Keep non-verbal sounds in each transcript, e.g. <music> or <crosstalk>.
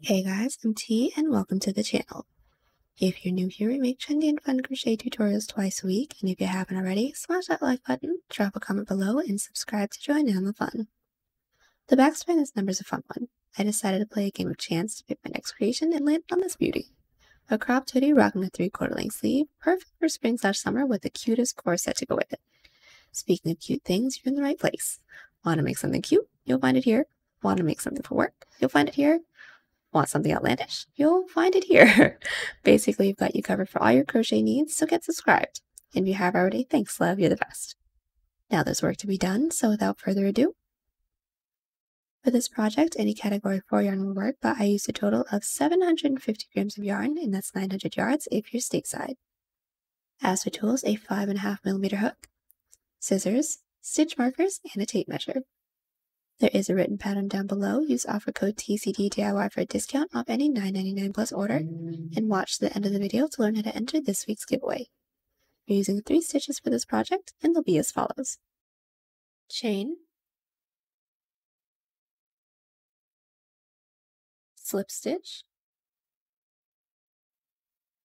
Hey guys, I'm T and welcome to the channel. If you're new here, we make trendy and fun crochet tutorials twice a week, and if you haven't already, smash that like button, drop a comment below, and subscribe to join in on the fun. The backstory on this number is a fun one. I decided to play a game of chance to pick my next creation and landed on this beauty. A cropped hoodie rocking a three-quarter length sleeve, perfect for spring slash summer with the cutest corset to go with it. Speaking of cute things, you're in the right place. Want to make something cute? You'll find it here. Want to make something for work? You'll find it here. Want something outlandish? You'll find it here. <laughs> Basically, we've got you covered for all your crochet needs, so get subscribed. And if you have already, thanks, love, you're the best. Now there's work to be done, so without further ado, for this project, any category 4 yarn will work, but I used a total of 750 grams of yarn, and that's 900 yards if you're stateside. As for tools, a 5.5 millimeter hook, scissors, stitch markers, and a tape measure. There is a written pattern down below. Use offer code TCDDIY for a discount off any $9.99 plus order, and watch the end of the video to learn how to enter this week's giveaway. We're using three stitches for this project, and they'll be as follows. Chain, slip stitch,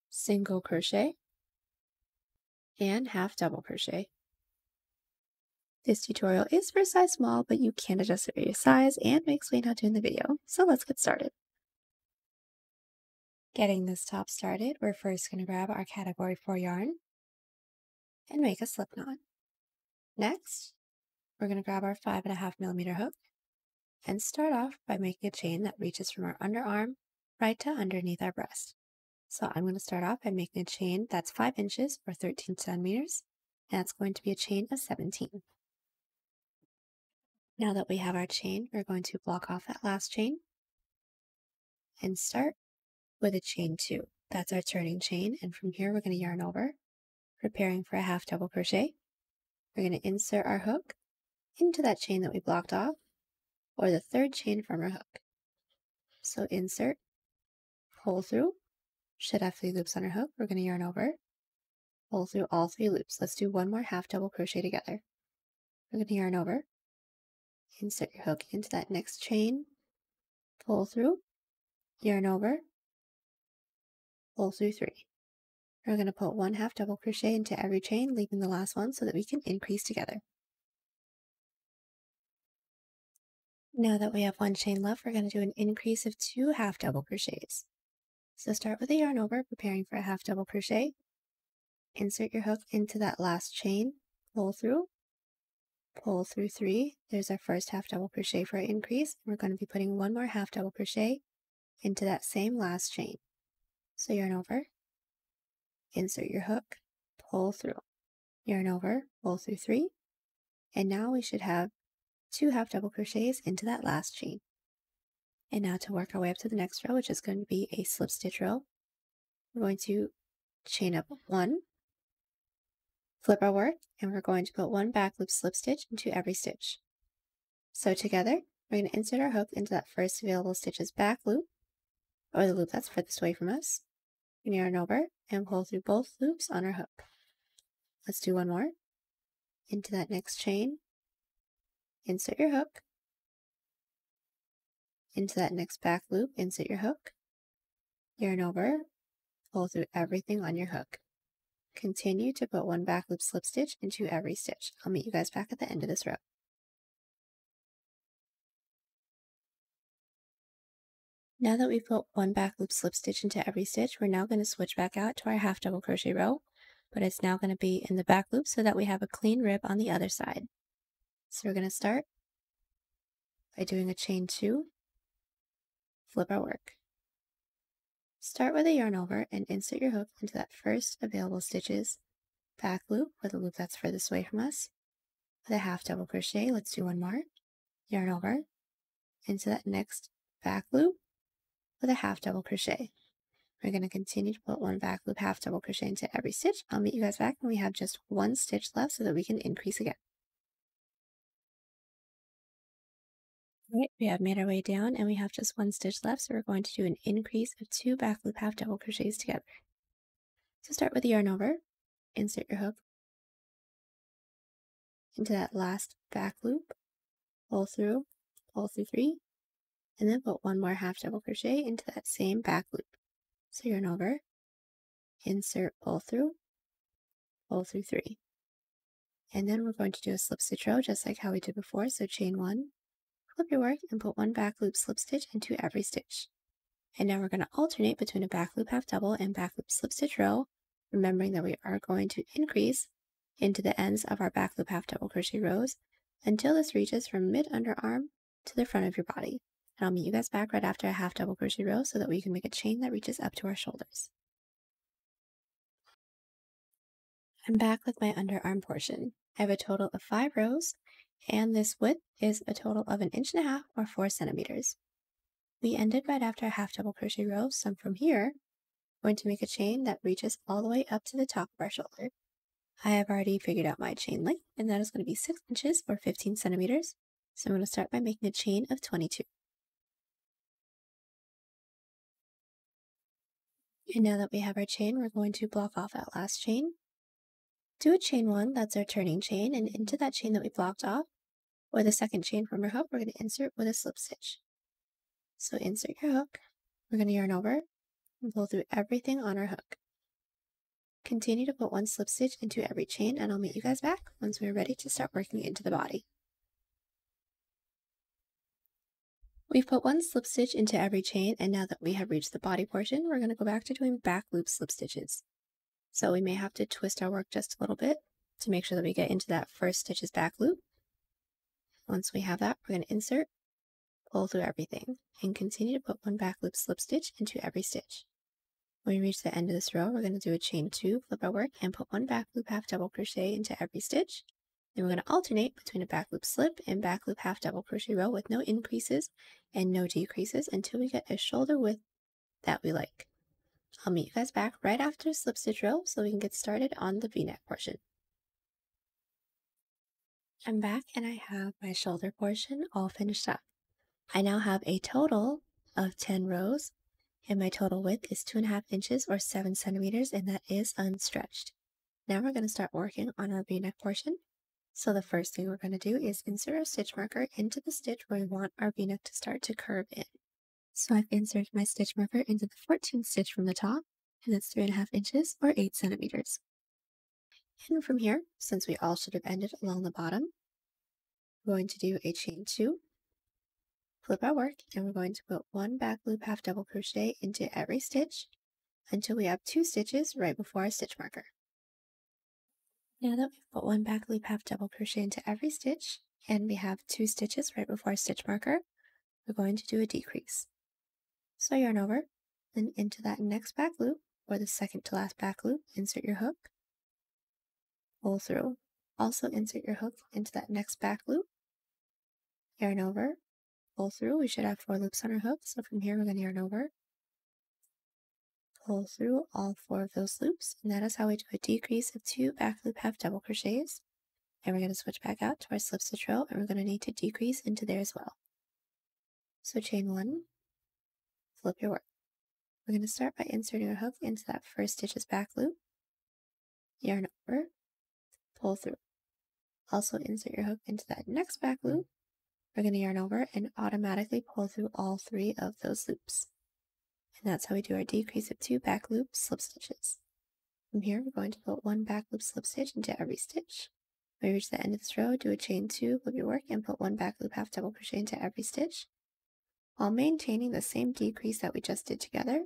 single crochet, and half double crochet. This tutorial is for size small, but you can adjust it for your size and explain how to in the video, so let's get started. Getting this top started, we're first going to grab our category 4 yarn and make a slip knot. Next, we're going to grab our 5.5 millimeter hook and start off by making a chain that reaches from our underarm right to underneath our breast. So I'm going to start off by making a chain that's 5 inches or 13 centimeters, and that's going to be a chain of 17. Now that we have our chain, we're going to block off that last chain and start with a chain two. That's our turning chain. And from here, we're going to yarn over, preparing for a half double crochet. We're going to insert our hook into that chain that we blocked off or the third chain from our hook. So insert, pull through, should have three loops on our hook. We're going to yarn over, pull through all three loops. Let's do one more half double crochet together. We're going to yarn over, insert your hook into that next chain, pull through, yarn over, pull through three. We're going to put one half double crochet into every chain, leaving the last one so that we can increase together. Now that we have one chain left, we're going to do an increase of two half double crochets. So start with a yarn over, preparing for a half double crochet. Insert your hook into that last chain, pull through, pull through three. There's our first half double crochet for an increase. We're going to be putting one more half double crochet into that same last chain. So yarn over, insert your hook, pull through, yarn over, pull through three, and now we should have two half double crochets into that last chain. And now to work our way up to the next row, which is going to be a slip stitch row, we're going to chain up one, Flip our work, and we're going to put one back loop slip stitch into every stitch. So together, we're going to insert our hook into that first available stitch's back loop, or the loop that's furthest away from us, yarn over and pull through both loops on our hook. Let's do one more. Into that next chain, insert your hook, into that next back loop, insert your hook, yarn over, pull through everything on your hook. Continue to put one back loop slip stitch into every stitch. I'll meet you guys back at the end of this row. Now that we've put one back loop slip stitch into every stitch, we're now going to switch back out to our half double crochet row, but it's now going to be in the back loop so that we have a clean rib on the other side. So we're going to start by doing a chain two, flip our work. Start with a yarn over and insert your hook into that first available stitches back loop or the loop that's furthest away from us with a half double crochet. Let's do one more. Yarn over into that next back loop with a half double crochet. We're going to continue to put one back loop half double crochet into every stitch. I'll meet you guys back when we have just one stitch left so that we can increase again. Right, we have made our way down and we have just one stitch left, so we're going to do an increase of two back loop half double crochets together. So start with yarn over, insert your hook into that last back loop, pull through, pull through three, and then put one more half double crochet into that same back loop. So yarn over, insert pull through, pull through three. And then we're going to do a slip stitch row just like how we did before. So chain one, flip your work and put one back loop slip stitch into every stitch. And now we're going to alternate between a back loop half double and back loop slip stitch row, remembering that we are going to increase into the ends of our back loop half double crochet rows until this reaches from mid underarm to the front of your body. And I'll meet you guys back right after a half double crochet row so that we can make a chain that reaches up to our shoulders. I'm back with my underarm portion. I have a total of five rows, and this width is a total of an inch and a half or four centimeters. We ended right after a half double crochet row, so from here, I'm going to make a chain that reaches all the way up to the top of our shoulder. I have already figured out my chain length, and that is going to be 6 inches or 15 centimeters. So I'm going to start by making a chain of 22. And now that we have our chain, we're going to block off that last chain. Do a chain one, that's our turning chain, and into that chain that we blocked off, or the second chain from our hook, we're going to insert with a slip stitch. So insert your hook, we're going to yarn over, and pull through everything on our hook. Continue to put one slip stitch into every chain and I'll meet you guys back once we're ready to start working into the body. We've put one slip stitch into every chain and now that we have reached the body portion, we're going to go back to doing back loop slip stitches. So we may have to twist our work just a little bit to make sure that we get into that first stitch's back loop. Once we have that, we're going to insert, pull through everything, and continue to put one back loop slip stitch into every stitch. When we reach the end of this row, we're going to do a chain two, flip our work, and put one back loop half double crochet into every stitch. Then we're going to alternate between a back loop slip and back loop half double crochet row with no increases and no decreases until we get a shoulder width that we like. I'll meet you guys back right after slip stitch row so we can get started on the v-neck portion. I'm back and I have my shoulder portion all finished up. I now have a total of 10 rows and my total width is two and a half inches or seven centimeters and that is unstretched. Now we're going to start working on our v-neck portion. So the first thing we're going to do is insert our stitch marker into the stitch where we want our v-neck to start to curve in. So I've inserted my stitch marker into the 14th stitch from the top and that's three and a half inches or eight centimeters. And from here, since we all should have ended along the bottom, we're going to do a chain two Flip our work and we're going to put one back loop half double crochet into every stitch until we have two stitches right before our stitch marker. Now that we've put one back loop half double crochet into every stitch and we have two stitches right before our stitch marker, we're going to do a decrease. So yarn over and into that next back loop or the second to last back loop, insert your hook, pull through. Also insert your hook into that next back loop, yarn over, pull through. We should have four loops on our hook. So from here, we're going to yarn over, pull through all four of those loops. And that is how we do a decrease of two back loop half double crochets. And we're going to switch back out to our slip stitch row and we're going to need to decrease into there as well. So chain one, flip your work. We're going to start by inserting our hook into that first stitch's back loop, yarn over, pull through. Also insert your hook into that next back loop, we're going to yarn over and automatically pull through all three of those loops. And that's how we do our decrease of two back loop slip stitches. From here, we're going to put one back loop slip stitch into every stitch. When we reach the end of this row, do a chain two, flip your work, and put one back loop half double crochet into every stitch, while maintaining the same decrease that we just did together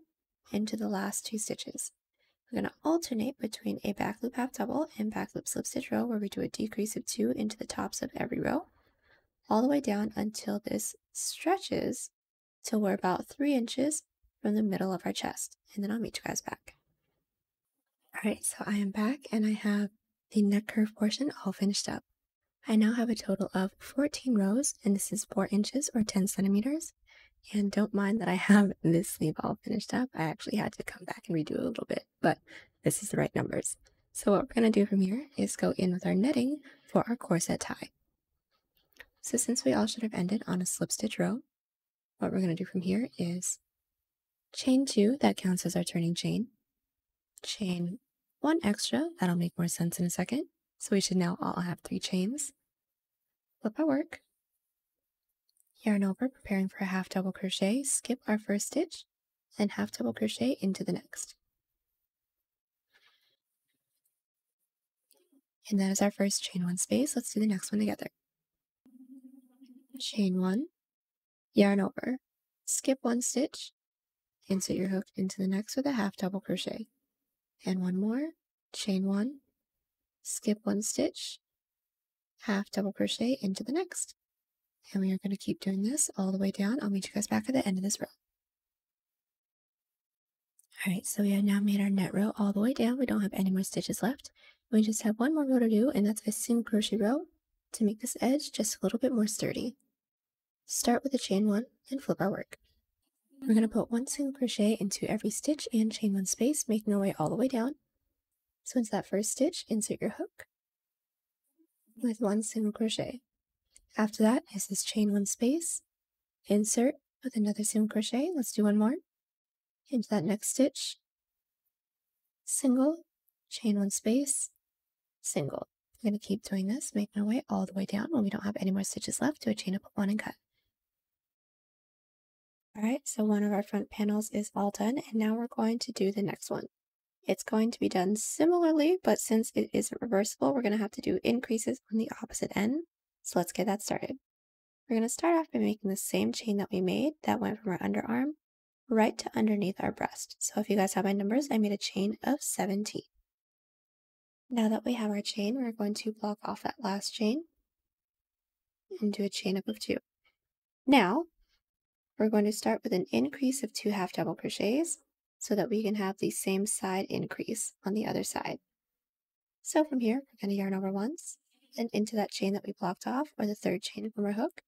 into the last two stitches. We're going to alternate between a back loop half double and back loop slip stitch row where we do a decrease of two into the tops of every row all the way down until this stretches till we're about three inches from the middle of our chest. And then I'll meet you guys back. All right, so I am back and I have the neck curve portion all finished up. I now have a total of 14 rows and this is four inches or 10 centimeters. And don't mind that I have <laughs> this sleeve all finished up. I actually had to come back and redo a little bit, but this is the right numbers. So what we're going to do from here is go in with our netting for our corset tie. So since we all should have ended on a slip stitch row, what we're going to do from here is chain two, that counts as our turning chain, chain one extra, that'll make more sense in a second. So we should now all have three chains, flip our work, yarn over, preparing for a half double crochet, skip our first stitch, and half double crochet into the next. And that is our first chain one space. Let's do the next one together. Chain one, yarn over, skip one stitch, insert your hook into the next with a half double crochet. And one more, chain one, skip one stitch, half double crochet into the next. And we are going to keep doing this all the way down. I'll meet you guys back at the end of this row. Alright, so we have now made our net row all the way down. We don't have any more stitches left. We just have one more row to do, and that's a single crochet row to make this edge just a little bit more sturdy. Start with a chain one and flip our work. We're going to put one single crochet into every stitch and chain one space, making our way all the way down. So into that first stitch, insert your hook with one single crochet. After that is this chain one space, insert with another single crochet. Let's do one more. Into that next stitch, single, chain one space, single. I'm going to keep doing this, making our way all the way down when we don't have any more stitches left to a chain up one and cut. Alright, so one of our front panels is all done, and now we're going to do the next one. It's going to be done similarly, but since it isn't reversible, we're going to have to do increases on the opposite end. So let's get that started. We're going to start off by making the same chain that we made that went from our underarm right to underneath our breast. So if you guys have my numbers, I made a chain of 17. Now that we have our chain, we're going to block off that last chain and do a chain up of two. Now, we're going to start with an increase of two half double crochets so that we can have the same side increase on the other side. So from here, we're going to yarn over once, and into that chain that we blocked off, or the third chain from our hook,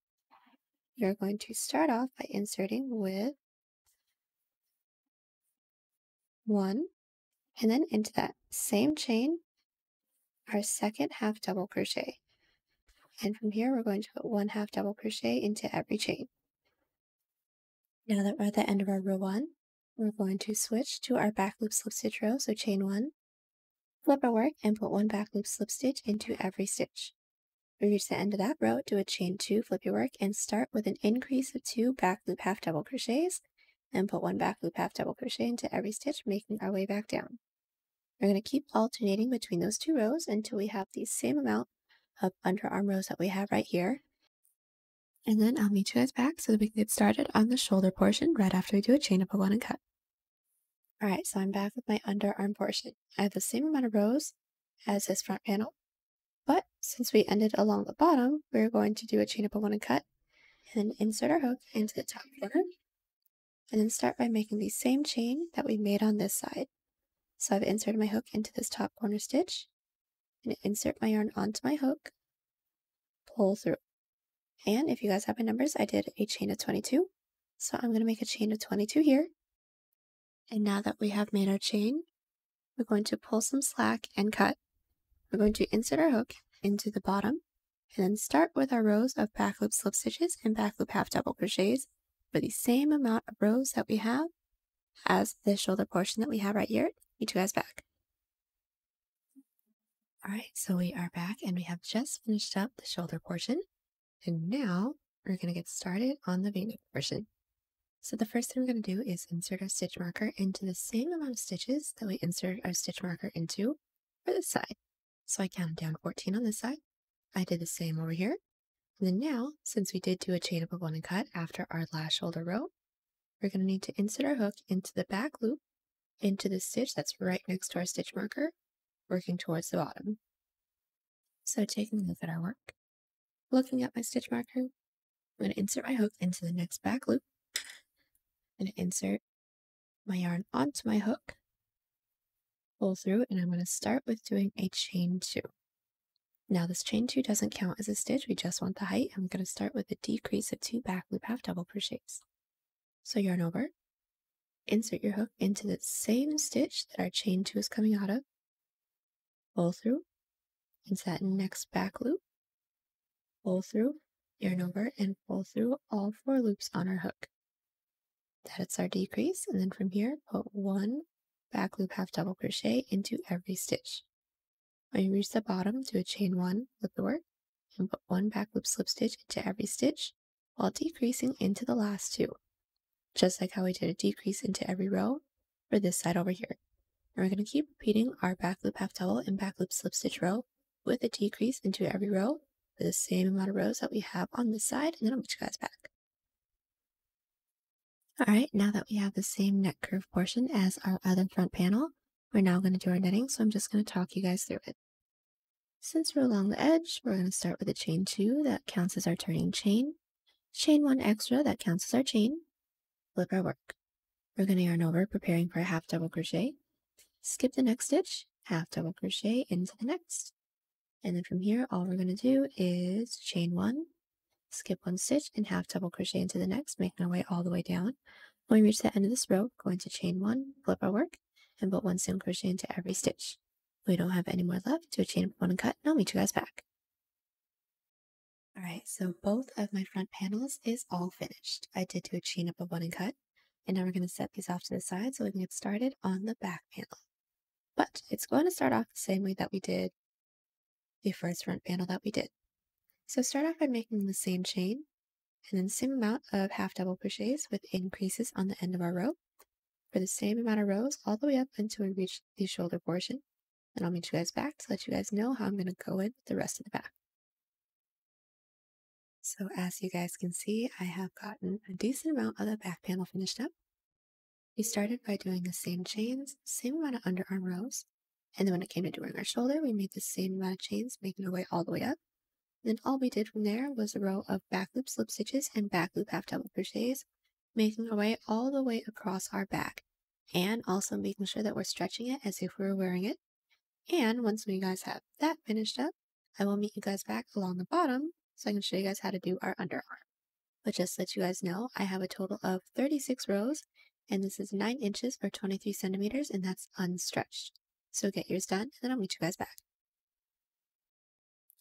you're going to start off by inserting with one, and then into that same chain, our second half double crochet. And from here, we're going to put one half double crochet into every chain. Now that we're at the end of our row one, we're going to switch to our back loop slip stitch row, so chain one, flip our work, and put one back loop slip stitch into every stitch. We reach the end of that row, do a chain two, flip your work, and start with an increase of two back loop half double crochets, and put one back loop half double crochet into every stitch, making our way back down. We're going to keep alternating between those two rows until we have the same amount of underarm rows that we have right here, and then I'll meet you guys back so that we can get started on the shoulder portion right after we do a chain up a one and cut. Alright, so I'm back with my underarm portion. I have the same amount of rows as this front panel, but since we ended along the bottom, we're going to do a chain up a one and cut, and insert our hook into the top corner, and then start by making the same chain that we made on this side. So I've inserted my hook into this top corner stitch, and insert my yarn onto my hook, pull through. And if you guys have my numbers, I did a chain of 22. So I'm going to make a chain of 22 here. And now that we have made our chain, we're going to pull some slack and cut. We're going to insert our hook into the bottom and then start with our rows of back loop slip stitches and back loop half double crochets for the same amount of rows that we have as the shoulder portion that we have right here. You guys back. Alright, so we are back and we have just finished up the shoulder portion. And now we're going to get started on the v-neck portion. So the first thing we're going to do is insert our stitch marker into the same amount of stitches that we insert our stitch marker into for this side. So I counted down 14 on this side. I did the same over here. And then now, since we did do a chain up of one and cut after our last shoulder row, we're going to need to insert our hook into the back loop into the stitch that's right next to our stitch marker, working towards the bottom. So taking a look at our work, looking at my stitch marker, I'm going to insert my hook into the next back loop. Going to insert my yarn onto my hook, pull through, and I'm going to start with doing a chain two. Now this chain two doesn't count as a stitch, we just want the height. I'm going to start with a decrease of two back loop half double crochets. So yarn over, insert your hook into the same stitch that our chain two is coming out of, pull through, into that next back loop, pull through, yarn over, and pull through all four loops on our hook. That's our decrease, and then from here, put one back loop half double crochet into every stitch. When you reach the bottom, do a chain one, flip the work, and put one back loop slip stitch into every stitch, while decreasing into the last two, just like how we did a decrease into every row for this side over here. And we're going to keep repeating our back loop half double and back loop slip stitch row with a decrease into every row for the same amount of rows that we have on this side, and then I'll meet you guys back. Alright, now that we have the same neck curve portion as our other front panel, we're now going to do our netting, so I'm just going to talk you guys through it. Since we're along the edge, we're going to start with a chain 2 that counts as our turning chain, chain 1 extra that counts as our chain, flip our work. We're going to yarn over preparing for a half double crochet, skip the next stitch, half double crochet into the next. And then from here, all we're going to do is chain 1, skip one stitch, and half double crochet into the next, making our way all the way down. When we reach the end of this row, going to chain 1, flip our work, and put one single crochet into every stitch. We don't have any more left, do a chain one and cut, and I'll meet you guys back. Alright, so both of my front panels is all finished. I did do a chain up of one and cut, and now we're going to set these off to the side so we can get started on the back panel. But it's going to start off the same way that we did the first front panel that we did. So start off by making the same chain, and then same amount of half double crochets with increases on the end of our row for the same amount of rows all the way up until we reach the shoulder portion. And I'll meet you guys back to let you guys know how I'm going to go in with the rest of the back. So as you guys can see, I have gotten a decent amount of the back panel finished up. We started by doing the same chains, same amount of underarm rows, and then when it came to doing our shoulder, we made the same amount of chains, making our way all the way up. Then all we did from there was a row of back loop slip stitches and back loop half double crochets, making our way all the way across our back, and also making sure that we're stretching it as if we were wearing it. And once we guys have that finished up, I will meet you guys back along the bottom so I can show you guys how to do our underarm. But just to let you guys know, I have a total of 36 rows, and this is 9 inches or 23 centimeters, and that's unstretched. So get yours done, and then I'll meet you guys back.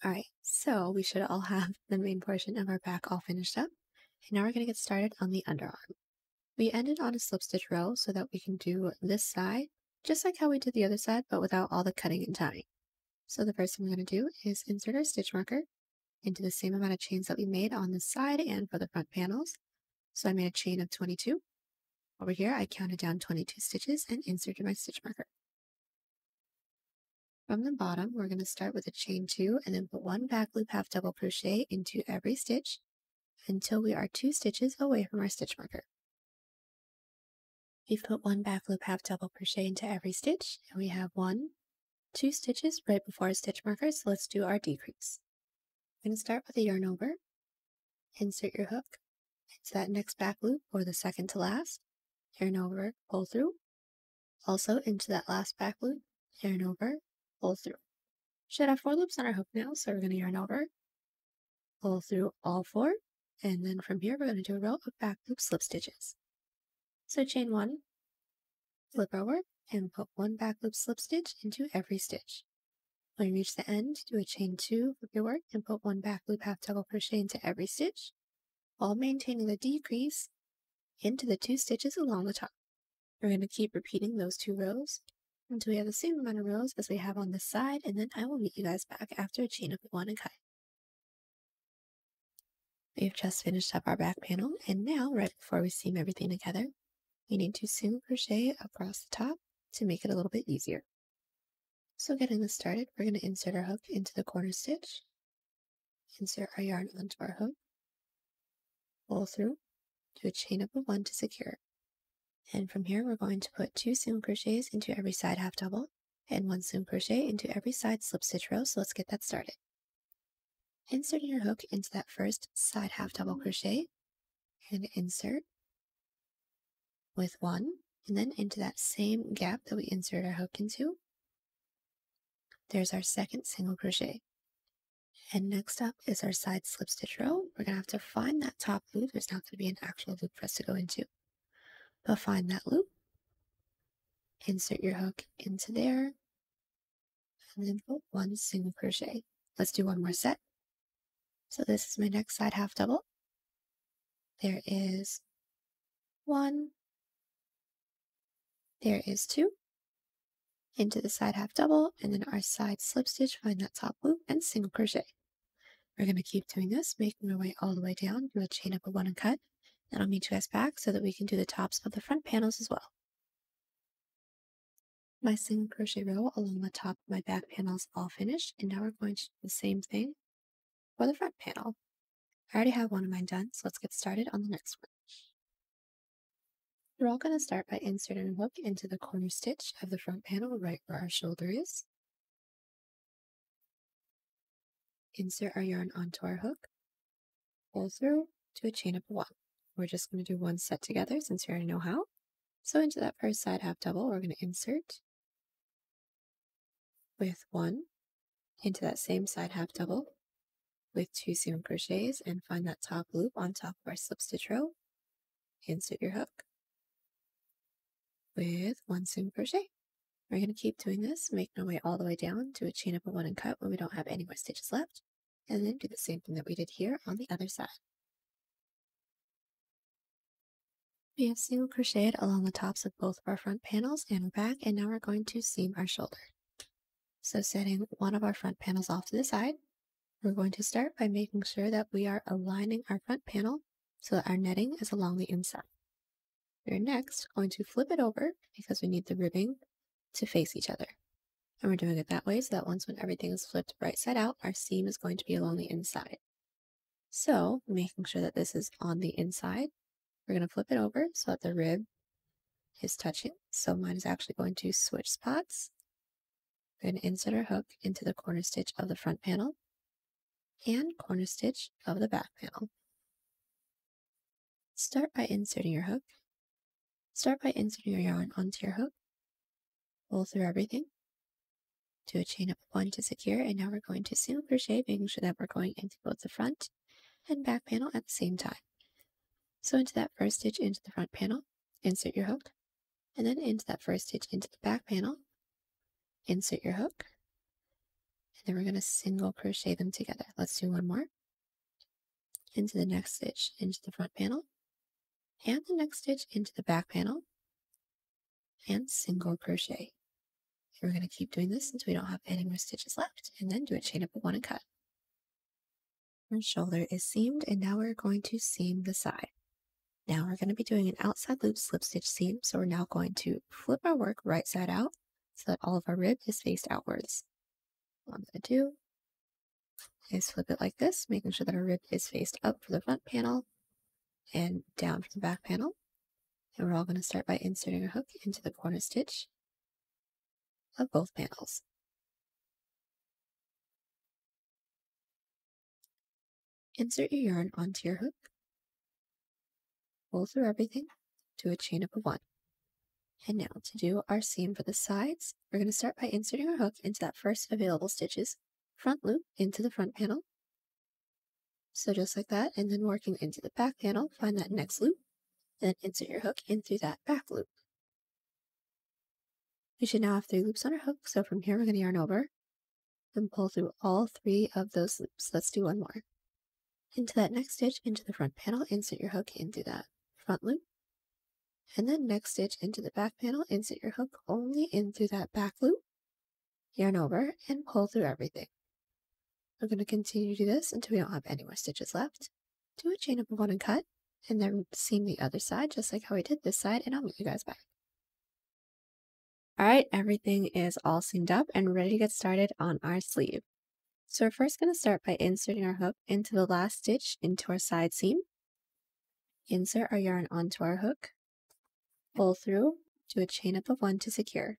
Alright, so we should all have the main portion of our back all finished up. And now we're going to get started on the underarm. We ended on a slip stitch row so that we can do this side, just like how we did the other side, but without all the cutting and tying. So the first thing we're going to do is insert our stitch marker into the same amount of chains that we made on the side and for the front panels. So I made a chain of 22. Over here, I counted down 22 stitches and inserted my stitch marker. From the bottom, we're going to start with a chain two and then put one back loop half double crochet into every stitch until we are two stitches away from our stitch marker. We've put one back loop half double crochet into every stitch and we have one, two stitches right before our stitch marker, so let's do our decrease. We're going to start with a yarn over, insert your hook into that next back loop or the second to last, yarn over, pull through, also into that last back loop, yarn over, pull through. Should have four loops on our hook now, so we're going to yarn over, pull through all four, and then from here we're going to do a row of back loop slip stitches. So chain one, flip over, and put one back loop slip stitch into every stitch. When you reach the end, do a chain two, flip your work, and put one back loop half double crochet into every stitch, while maintaining the decrease into the two stitches along the top. We're going to keep repeating those two rows until we have the same amount of rows as we have on this side, and then I will meet you guys back after a chain of one and cut. We've just finished up our back panel, and now, right before we seam everything together, we need to single crochet across the top to make it a little bit easier. So getting this started, we're going to insert our hook into the corner stitch, insert our yarn onto our hook, pull through, do a chain up of one to secure and from here, we're going to put two single crochets into every side half double and one single crochet into every side slip stitch row. So let's get that started. Insert your hook into that first side half double mm-hmm. crochet and insert with one and then into that same gap that we insert our hook into. There's our second single crochet. And next up is our side slip stitch row. We're going to have to find that top loop. There's not going to be an actual loop for us to go into. Find that loop, insert your hook into there, and then put one single crochet. Let's do one more set. So this is my next side half double. There is one, there is two, into the side half double, and then our side slip stitch, find that top loop, and single crochet. We're going to keep doing this, making our way all the way down, do a chain up a one and cut. Then I'll meet you guys back so that we can do the tops of the front panels as well. My single crochet row along the top of my back panel is all finished, and now we're going to do the same thing for the front panel. I already have one of mine done, so let's get started on the next one. We're all going to start by inserting a hook into the corner stitch of the front panel right where our shoulder is. Insert our yarn onto our hook, pull through to a chain up of one. We're just going to do one set together since you already know how. So into that first side half double, we're going to insert with one into that same side half double with two single crochets and find that top loop on top of our slip stitch row. Insert your hook with one single crochet. We're going to keep doing this, making our way all the way down to a chain up of one and cut when we don't have any more stitches left, and then do the same thing that we did here on the other side. We have single crocheted along the tops of both of our front panels and our back, and now we're going to seam our shoulder. So setting one of our front panels off to the side, we're going to start by making sure that we are aligning our front panel so that our netting is along the inside. We're next going to flip it over because we need the ribbing to face each other. And we're doing it that way so that once when everything is flipped right side out, our seam is going to be along the inside. So making sure that this is on the inside, we're going to flip it over so that the rib is touching. So mine is actually going to switch spots. We're going to insert our hook into the corner stitch of the front panel and corner stitch of the back panel. Start by inserting your hook. Start by inserting your yarn onto your hook. Pull through everything. Do a chain up one to secure, and now we're going to single crochet, making sure that we're going into both the front and back panel at the same time. So into that first stitch into the front panel, insert your hook, and then into that first stitch into the back panel, insert your hook, and then we're going to single crochet them together. Let's do one more. Into the next stitch into the front panel, and the next stitch into the back panel, and single crochet. We're going to keep doing this until we don't have any more stitches left, and then do a chain up of one and cut. Our shoulder is seamed, and now we're going to seam the side. Now we're going to be doing an outside loop slip stitch seam, so we're now going to flip our work right side out so that all of our rib is faced outwards. What I'm going to do is flip it like this, making sure that our rib is faced up for the front panel and down for the back panel. And we're all going to start by inserting a hook into the corner stitch of both panels. Insert your yarn onto your hook, pull through everything to a chain up of one. And now to do our seam for the sides, we're going to start by inserting our hook into that first available stitches front loop into the front panel. So just like that, and then working into the back panel, find that next loop, then insert your hook in through that back loop. We should now have three loops on our hook, so from here we're going to yarn over and pull through all three of those loops. Let's do one more. Into that next stitch, into the front panel, insert your hook into that front loop, and then next stitch into the back panel, insert your hook only in through that back loop, yarn over, and pull through everything. We're going to continue to do this until we don't have any more stitches left. Do a chain up of one and cut, and then seam the other side just like how we did this side, and I'll meet you guys back. Alright, everything is all seamed up and ready to get started on our sleeve. So we're first going to start by inserting our hook into the last stitch into our side seam. Insert our yarn onto our hook, pull through, do a chain up of one to secure.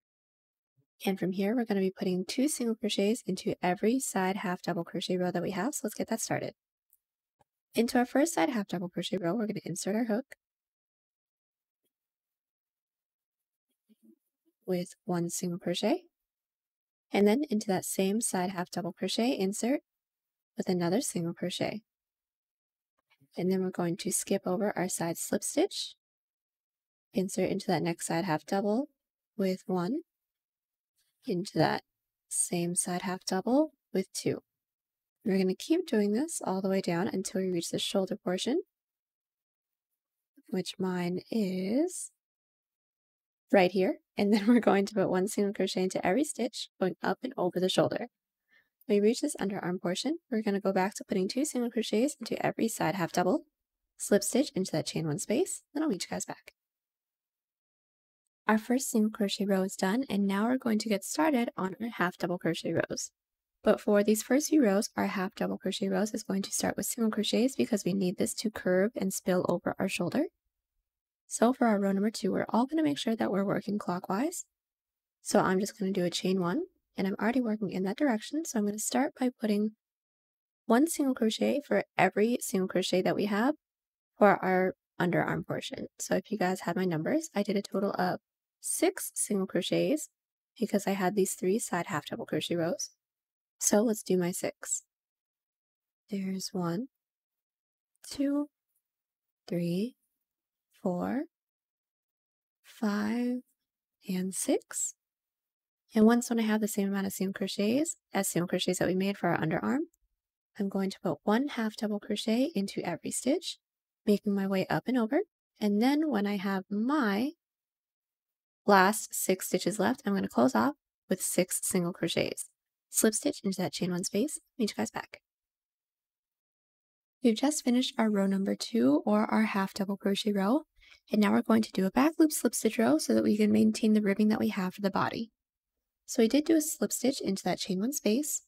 And from here, we're going to be putting two single crochets into every side half double crochet row that we have. So let's get that started. Into our first side half double crochet row, we're going to insert our hook with one single crochet. And then into that same side half double crochet, insert with another single crochet. And then we're going to skip over our side slip stitch, insert into that next side half double with one, into that same side half double with two. We're going to keep doing this all the way down until we reach the shoulder portion, which mine is right here. And then we're going to put one single crochet into every stitch going up and over the shoulder. We reach this underarm portion, we're going to go back to putting two single crochets into every side half double, slip stitch into that chain one space, then I'll meet you guys back. Our first single crochet row is done, and now we're going to get started on our half double crochet rows. But for these first few rows, our half double crochet rows is going to start with single crochets because we need this to curve and spill over our shoulder. So for our row number two, we're all going to make sure that we're working clockwise. So I'm just going to do a chain one, and I'm already working in that direction. So I'm going to start by putting one single crochet for every single crochet that we have for our underarm portion. So if you guys had my numbers, I did a total of six single crochets because I had these three side half double crochet rows. So let's do my six. There's one, two, three, four, five, and six. And once when I have the same amount of single crochets as single crochets that we made for our underarm, I'm going to put one half double crochet into every stitch, making my way up and over. And then when I have my last six stitches left, I'm going to close off with six single crochets. Slip stitch into that chain one space, meet you guys back. We've just finished our row number two or our half double crochet row. And now we're going to do a back loop slip stitch row so that we can maintain the ribbing that we have for the body. So we did do a slip stitch into that chain one space.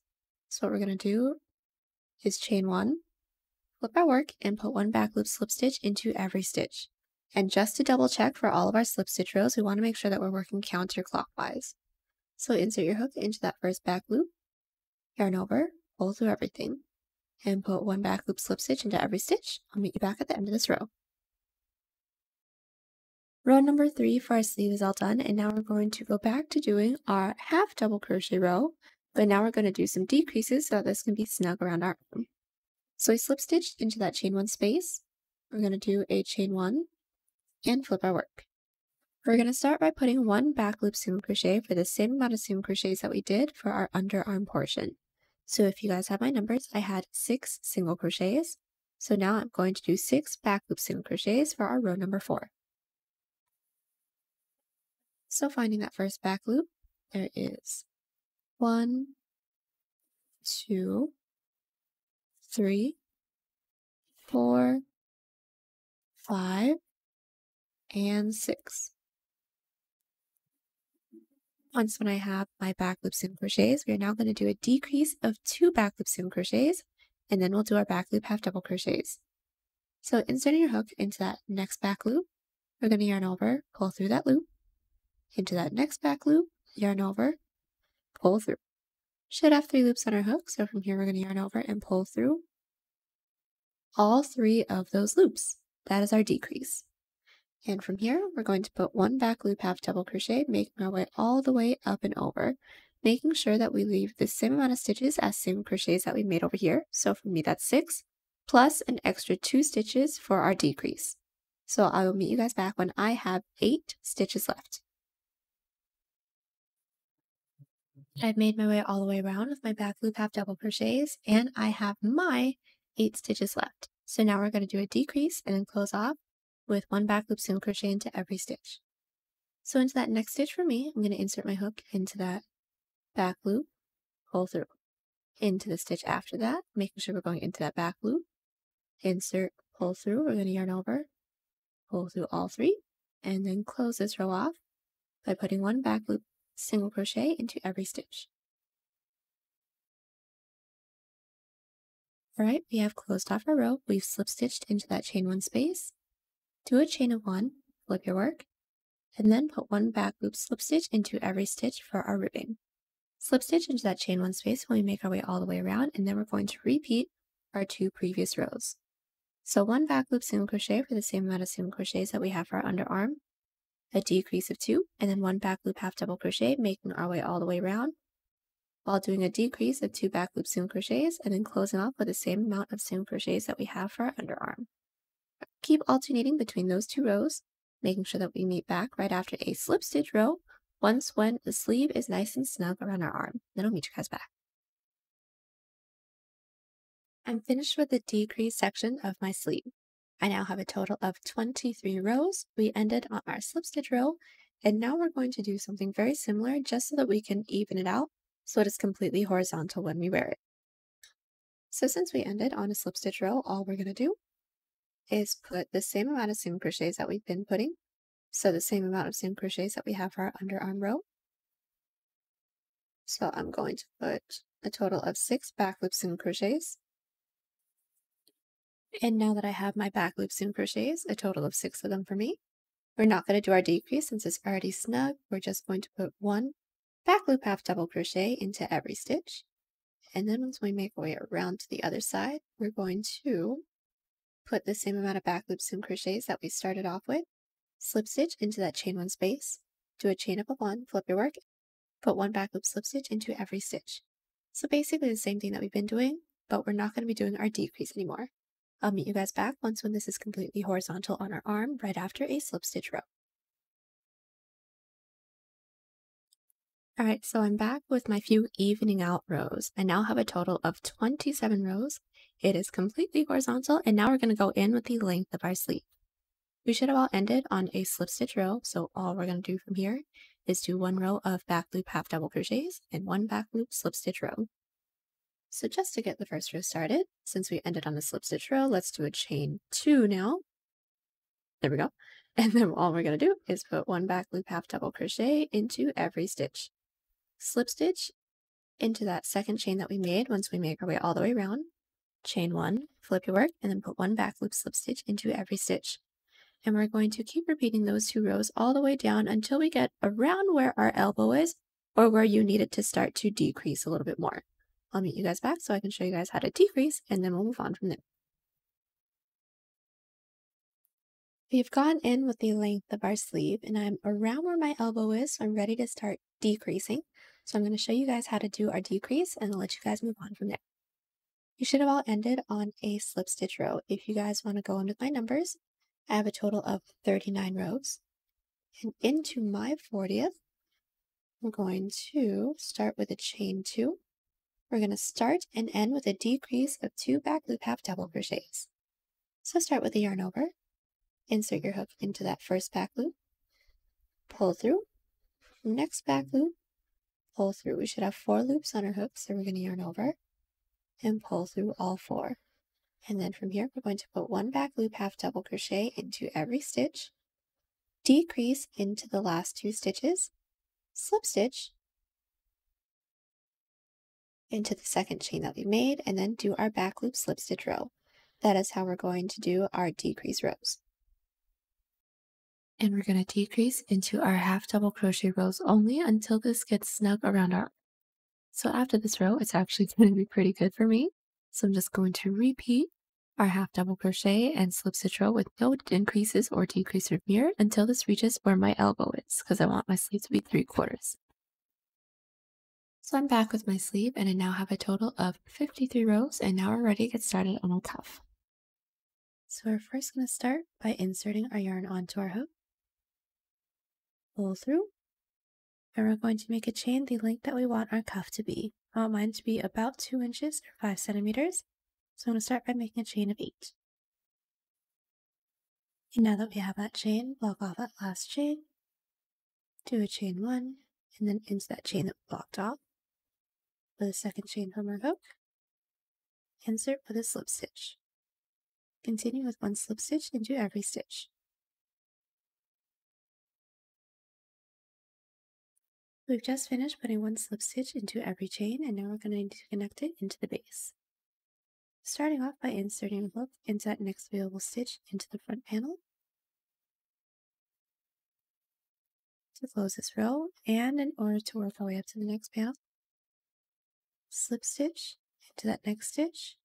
So what we're going to do is chain one, flip our work, and put one back loop slip stitch into every stitch. And just to double check for all of our slip stitch rows, we want to make sure that we're working counterclockwise. So insert your hook into that first back loop, yarn over, pull through everything, and put one back loop slip stitch into every stitch. I'll meet you back at the end of this row. Row number three for our sleeve is all done, and now we're going to go back to doing our half double crochet row, but now we're going to do some decreases so that this can be snug around our arm. So we slip stitched into that chain one space. We're going to do a chain one and flip our work. We're going to start by putting one back loop single crochet for the same amount of single crochets that we did for our underarm portion. So if you guys have my numbers, I had six single crochets. So now I'm going to do six back loop single crochets for our row number four. So finding that first back loop, there is one, two, three, four, five, and six. Once when I have my back loop single crochets, we are now going to do a decrease of two back loop single crochets, and then we'll do our back loop half double crochets. So inserting your hook into that next back loop, we're going to yarn over, pull through that loop, into that next back loop, yarn over, pull through. Should have three loops on our hook, so from here we're going to yarn over and pull through all three of those loops. That is our decrease. And from here, we're going to put one back loop half double crochet, making our way all the way up and over, making sure that we leave the same amount of stitches as same crochets that we made over here. So for me, that's six, plus an extra two stitches for our decrease. So I will meet you guys back when I have eight stitches left. I've made my way all the way around with my back loop half double crochets and I have my eight stitches left. So now we're going to do a decrease and then close off with one back loop single crochet into every stitch. So into that next stitch for me, I'm going to insert my hook into that back loop, pull through. Into the stitch after that, making sure we're going into that back loop, insert, pull through, we're going to yarn over, pull through all three, and then close this row off by putting one back loop single crochet into every stitch. Alright, we have closed off our row, we've slip stitched into that chain one space, do a chain of one, flip your work, and then put one back loop slip stitch into every stitch for our ribbing. Slip stitch into that chain one space when we make our way all the way around, and then we're going to repeat our two previous rows. So one back loop single crochet for the same amount of single crochets that we have for our underarm, a decrease of two, and then one back loop half double crochet, making our way all the way around, while doing a decrease of two back loop single crochets, and then closing off with the same amount of single crochets that we have for our underarm. Keep alternating between those two rows, making sure that we meet back right after a slip stitch row once when the sleeve is nice and snug around our arm. Then I'll meet you guys back. I'm finished with the decrease section of my sleeve. I now have a total of 23 rows. We ended on our slip stitch row, and now we're going to do something very similar just so that we can even it out so it is completely horizontal when we wear it. So since we ended on a slip stitch row, all we're going to do is put the same amount of single crochets that we've been putting, so the same amount of single crochets that we have for our underarm row. So I'm going to put a total of six back loop single crochets. And now that I have my back loop single crochets, a total of six of them for me, we're not going to do our decrease since it's already snug. We're just going to put one back loop half double crochet into every stitch. And then once we make our way around to the other side, we're going to put the same amount of back loops and crochets that we started off with, slip stitch into that chain one space, do a chain up of one, flip your work, put one back loop slip stitch into every stitch. So basically the same thing that we've been doing, but we're not going to be doing our decrease anymore. I'll meet you guys back once when this is completely horizontal on our arm right after a slip stitch row. Alright, so I'm back with my few evening out rows. I now have a total of 27 rows. It is completely horizontal, and now we're going to go in with the length of our sleeve. We should have all ended on a slip stitch row, so all we're going to do from here is do one row of back loop half double crochets and one back loop slip stitch row. So just to get the first row started, since we ended on a slip stitch row, let's do a chain two now. There we go. <laughs> And then all we're going to do is put one back loop half double crochet into every stitch. Slip stitch into that second chain that we made once we make our way all the way around. Chain one, flip your work, and then put one back loop slip stitch into every stitch. And we're going to keep repeating those two rows all the way down until we get around where our elbow is or where you need it to start to decrease a little bit more. I'll meet you guys back so I can show you guys how to decrease and then we'll move on from there. We've gone in with the length of our sleeve and I'm around where my elbow is, so I'm ready to start decreasing. So I'm going to show you guys how to do our decrease and I'll let you guys move on from there. You should have all ended on a slip stitch row. If you guys want to go into my numbers, I have a total of 39 rows. And into my 40th, I'm going to start with a chain two we're going to start and end with a decrease of two back loop half double crochets. So start with the yarn over, insert your hook into that first back loop, pull through, next back loop, pull through. We should have four loops on our hook, so we're going to yarn over and pull through all four. And then from here, we're going to put one back loop half double crochet into every stitch, decrease into the last two stitches, slip stitch, into the second chain that we made and then do our back loop slip stitch row. That is how we're going to do our decrease rows. And we're going to decrease into our half double crochet rows only until this gets snug around our so after this row, it's actually <laughs> going to be pretty good for me. So I'm just going to repeat our half double crochet and slip stitch row with no increases or decreases from here until this reaches where my elbow is because I want my sleeve to be three quarters. So I'm back with my sleeve and I now have a total of 53 rows and now we're ready to get started on our cuff. So we're first going to start by inserting our yarn onto our hook, pull through, and we're going to make a chain the length that we want our cuff to be. I want mine to be about 2 inches or 5 centimeters, so I'm going to start by making a chain of 8. And now that we have that chain, block off that last chain, do a chain 1, and then into that chain that we blocked off, a second chain from our hook, insert with a slip stitch. Continue with one slip stitch into every stitch. We've just finished putting one slip stitch into every chain and now we're going to connect it into the base. Starting off by inserting a hook into that next available stitch into the front panel. To close this row and in order to work our way up to the next panel, slip stitch into that next stitch,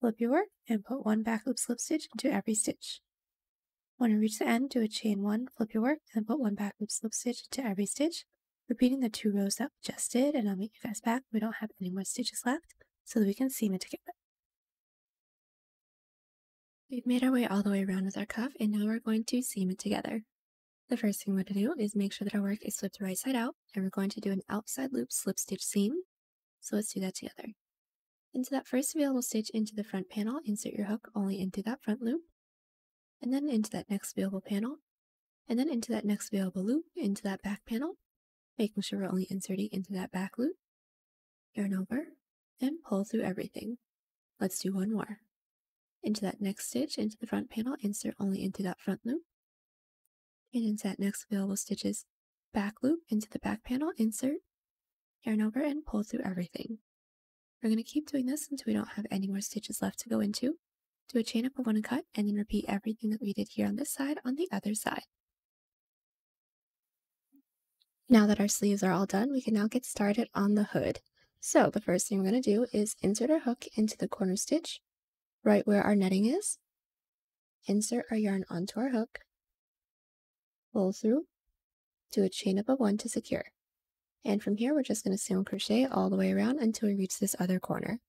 flip your work, and put one back loop slip stitch into every stitch. When you reach the end, do a chain one, flip your work, and put one back loop slip stitch into every stitch, repeating the two rows that we just did, and I'll meet you guys back. We don't have any more stitches left, so that we can seam it together. We've made our way all the way around with our cuff, and now we're going to seam it together. The first thing we're going to do is make sure that our work is flipped right side out, and we're going to do an outside loop slip stitch seam so let's do that together. Into that first available stitch into the front panel, insert your hook only into that front loop, and then into that next available panel, and then into that next available loop into that back panel, making sure we're only inserting into that back loop, yarn over, and pull through everything. Let's do one more. Into that next stitch, into the front panel, insert only into that front loop. And into that next available stitches back loop into the back panel, insert, yarn over, and pull through everything. We're going to keep doing this until we don't have any more stitches left to go into. Do a chain up of one and cut, and then repeat everything that we did here on this side on the other side. Now that our sleeves are all done, we can now get started on the hood. So the first thing we're going to do is insert our hook into the corner stitch, right where our netting is. Insert our yarn onto our hook, pull through, do a chain up of one to secure. And from here, we're just going to single crochet all the way around until we reach this other corner.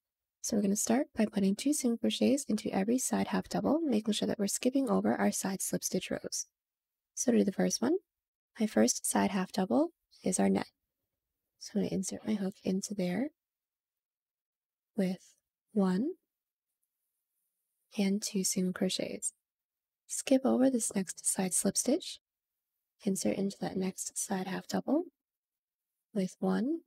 So we're going to start by putting two single crochets into every side half double, making sure that we're skipping over our side slip stitch rows. So to do the first one, my first side half double is our net. So I'm going to insert my hook into there with one and two single crochets. Skip over this next side slip stitch, insert into that next side half double with one,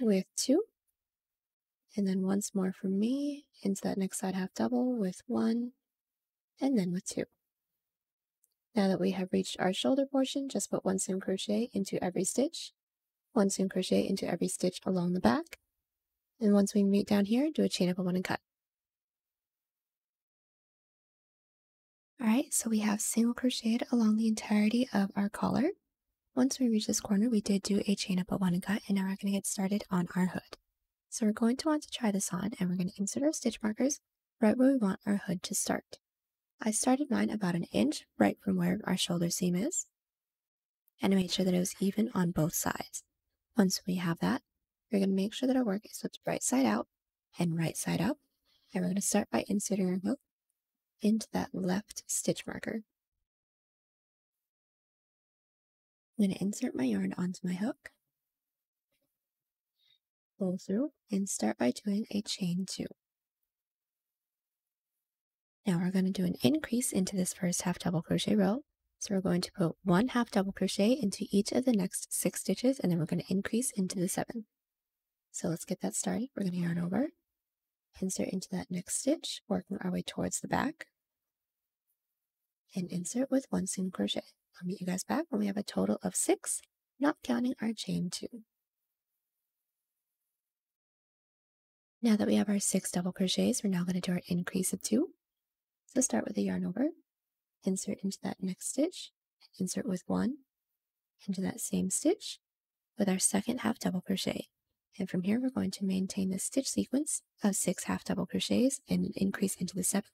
with two, and then once more from me into that next side half double with one, and then with two. Now that we have reached our shoulder portion, just put one single crochet into every stitch, one single crochet into every stitch along the back, and once we meet down here, do a chain up one and cut. Alright, so we have single crocheted along the entirety of our collar. Once we reach this corner, we did do a chain up of one and cut, and now we're going to get started on our hood. So we're going to want to try this on, and we're going to insert our stitch markers right where we want our hood to start. I started mine about an inch right from where our shoulder seam is, and I made sure that it was even on both sides. Once we have that, we're going to make sure that our work is flipped right side out and right side up, and we're going to start by inserting our hook into that left stitch marker. I'm going to insert my yarn onto my hook, pull through, and start by doing a chain two. Now we're going to do an increase into this first half double crochet row. So we're going to put one half double crochet into each of the next six stitches, and then we're going to increase into the seven. So let's get that started. We're going to yarn over, insert into that next stitch, working our way towards the back, and insert with one single crochet. I'll meet you guys back when we have a total of six, not counting our chain two. Now that we have our six double crochets, we're now going to do our increase of two. So start with a yarn over, insert into that next stitch, insert with one, into that same stitch with our second half double crochet. And from here, we're going to maintain the stitch sequence of six half double crochets and an increase into the seventh,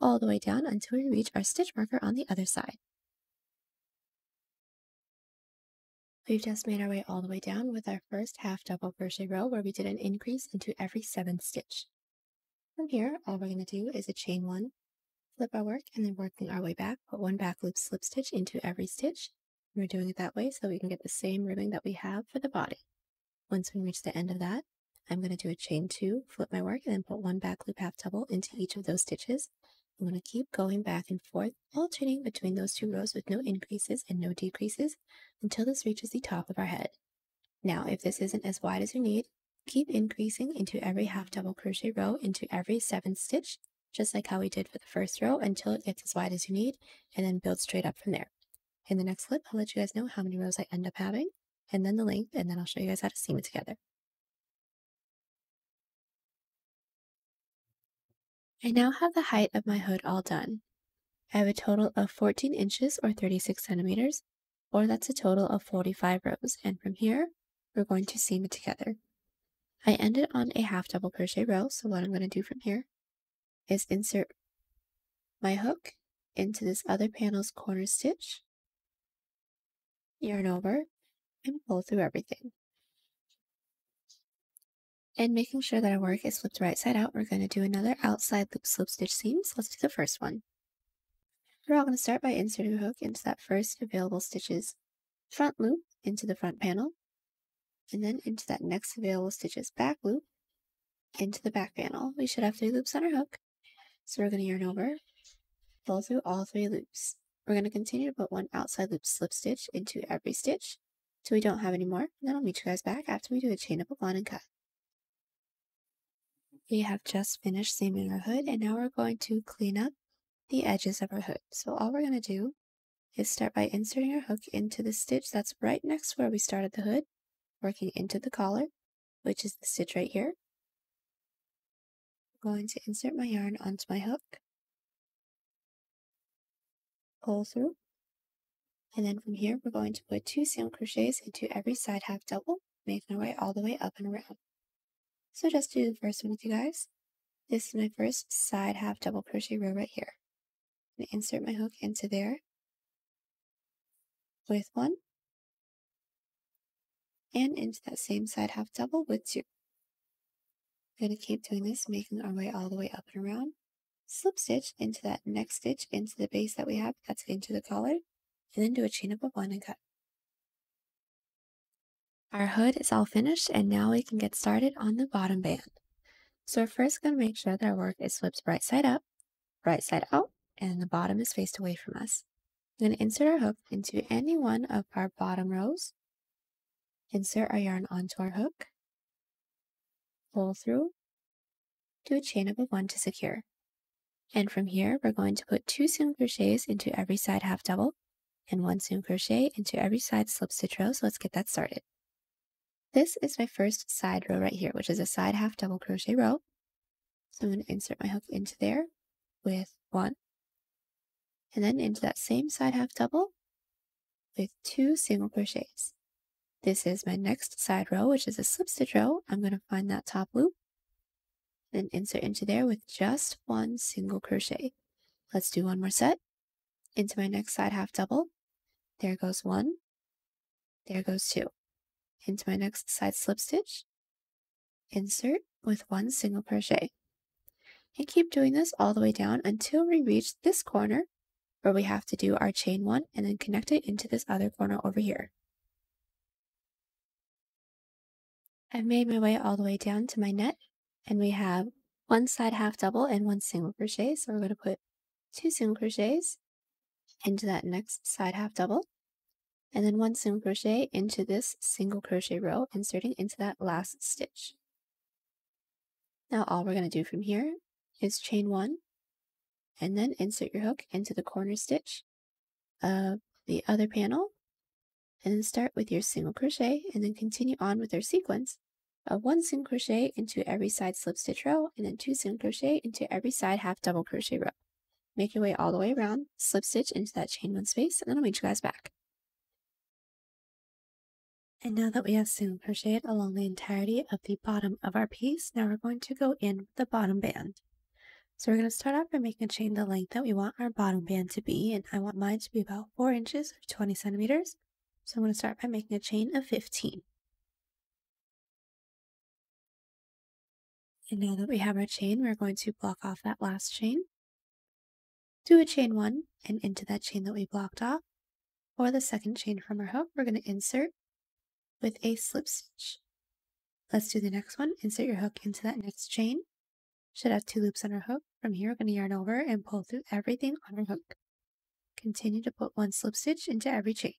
all the way down until we reach our stitch marker on the other side. We've just made our way all the way down with our first half double crochet row where we did an increase into every seventh stitch. From here, all we're going to do is a chain one, flip our work, and then working our way back, put one back loop slip stitch into every stitch. We're doing it that way so we can get the same ribbing that we have for the body. Once we reach the end of that, I'm going to do a chain two, flip my work, and then put one back loop half double into each of those stitches. I'm going to keep going back and forth, alternating between those two rows with no increases and no decreases until this reaches the top of our head. Now, if this isn't as wide as you need, keep increasing into every half double crochet row into every seventh stitch, just like how we did for the first row until it gets as wide as you need, and then build straight up from there. In the next clip, I'll let you guys know how many rows I end up having, and then the length, and then I'll show you guys how to seam it together. I now have the height of my hood all done. I have a total of 14 inches or 36 centimeters, or that's a total of 45 rows, and from here, we're going to seam it together. I ended on a half double crochet row, so what I'm going to do from here is insert my hook into this other panel's corner stitch, yarn over, and pull through everything. And making sure that our work is flipped right side out, we're going to do another outside loop slip stitch seam. So let's do the first one. We're all going to start by inserting a hook into that first available stitches front loop into the front panel, and then into that next available stitches back loop into the back panel. We should have three loops on our hook. So we're going to yarn over, pull through all three loops. We're going to continue to put one outside loop slip stitch into every stitch till we don't have any more. And then I'll meet you guys back after we do a chain up a one and cut. We have just finished seaming our hood and now we're going to clean up the edges of our hood. So all we're going to do is start by inserting our hook into the stitch that's right next where we started the hood, working into the collar, which is the stitch right here. I'm going to insert my yarn onto my hook, pull through, and then from here we're going to put two single crochets into every side half double, making our way all the way up and around. So just do the first one with you guys. This is my first side half double crochet row right here. I'm insert my hook into there with one and into that same side half double with two. I'm going to keep doing this, making our way all the way up and around. Slip stitch into that next stitch into the base that we have, that's into the collar, and then do a chain up of one and cut. Our hood is all finished and now we can get started on the bottom band. So we're first going to make sure that our work is flipped right side up, right side out, and the bottom is faced away from us. We're going to insert our hook into any one of our bottom rows, insert our yarn onto our hook, pull through, do a chain up of one to secure. And from here, we're going to put two single crochets into every side half double and one single crochet into every side slip stitch row. So let's get that started. This is my first side row right here, which is a side half double crochet row. So I'm going to insert my hook into there with one, and then into that same side half double with two single crochets. This is my next side row, which is a slip stitch row. I'm going to find that top loop, then insert into there with just one single crochet. Let's do one more set. Into my next side half double. There goes one. There goes two into my next side slip stitch, insert with one single crochet. And keep doing this all the way down until we reach this corner where we have to do our chain one and then connect it into this other corner over here. I've made my way all the way down to my net and we have one side half double and one single crochet. So we're going to put two single crochets into that next side half double and then one single crochet into this single crochet row, inserting into that last stitch. Now all we're going to do from here is chain one, and then insert your hook into the corner stitch of the other panel, and then start with your single crochet, and then continue on with our sequence of one single crochet into every side slip stitch row, and then two single crochet into every side half double crochet row. Make your way all the way around, slip stitch into that chain one space, and then I'll meet you guys back. And now that we have single crocheted along the entirety of the bottom of our piece, now we're going to go in with the bottom band. So we're going to start off by making a chain the length that we want our bottom band to be, and I want mine to be about 4 inches or 20 centimeters. So I'm going to start by making a chain of 15. And now that we have our chain, we're going to block off that last chain. Do a chain one and into that chain that we blocked off. Or the second chain from our hook, we're going to insert with a slip stitch. Let's do the next one. Insert your hook into that next chain. Should have two loops on our hook. From here, we're going to yarn over and pull through everything on our hook. Continue to put one slip stitch into every chain.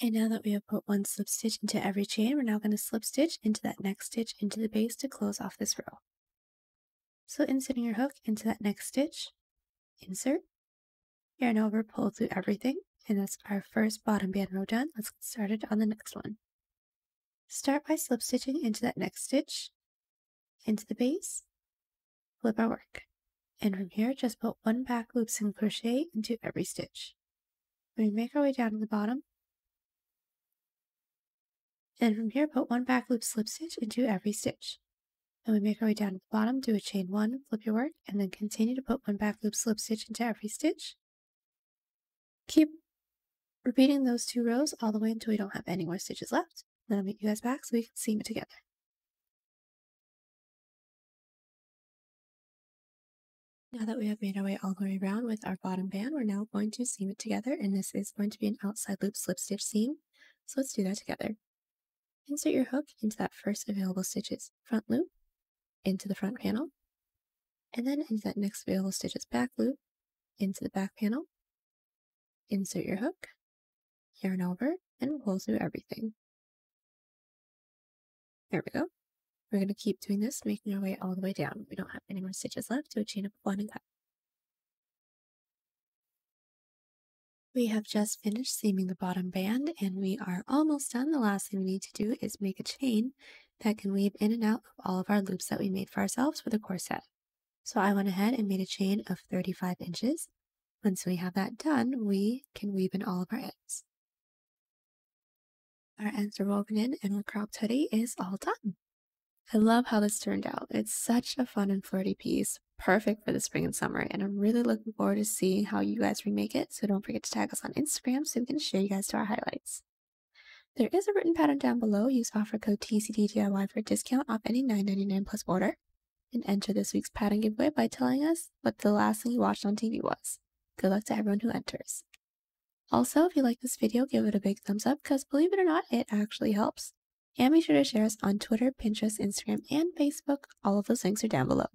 And now that we have put one slip stitch into every chain, we're now going to slip stitch into that next stitch into the base to close off this row. So inserting your hook into that next stitch, insert, yarn over, pull through everything, and that's our first bottom band row done. Let's get started on the next one. Start by slip stitching into that next stitch, into the base, flip our work. And from here, just put one back loop single crochet into every stitch. We make our way down to the bottom, and from here, put one back loop slip stitch into every stitch. And we make our way down to the bottom, do a chain one, flip your work, and then continue to put one back loop slip stitch into every stitch. Keep repeating those two rows all the way until we don't have any more stitches left. Then I'll meet you guys back so we can seam it together. Now that we have made our way all the way around with our bottom band, we're now going to seam it together, and this is going to be an outside loop slip stitch seam. So let's do that together. Insert your hook into that first available stitches front loop, into the front panel, and then into that next available stitches back loop, into the back panel, insert your hook, yarn over, and pull through everything. There we go. We're going to keep doing this, making our way all the way down. We don't have any more stitches left to a chain of one and cut. We have just finished seaming the bottom band and we are almost done. The last thing we need to do is make a chain that can weave in and out of all of our loops that we made for ourselves for the corset. So I went ahead and made a chain of 35 inches. Once we have that done, we can weave in all of our ends. Our ends are woven in and our cropped hoodie is all done. I love how this turned out. It's such a fun and flirty piece, perfect for the spring and summer, and I'm really looking forward to seeing how you guys remake it, so don't forget to tag us on Instagram so we can share you guys to our highlights. There is a written pattern down below. Use offer code TCDDIY for a discount off any $9.99 plus order, and enter this week's pattern giveaway by telling us what the last thing you watched on TV was. Good luck to everyone who enters. Also, if you like this video, give it a big thumbs up because believe it or not, it actually helps. And be sure to share us on Twitter, Pinterest, Instagram, and Facebook. All of those links are down below.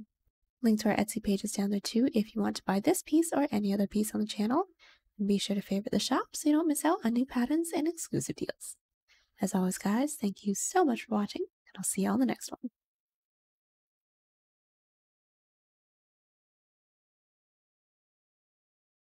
Link to our Etsy page is down there too if you want to buy this piece or any other piece on the channel. And be sure to favorite the shop so you don't miss out on new patterns and exclusive deals. As always, guys, thank you so much for watching, and I'll see you on the next one.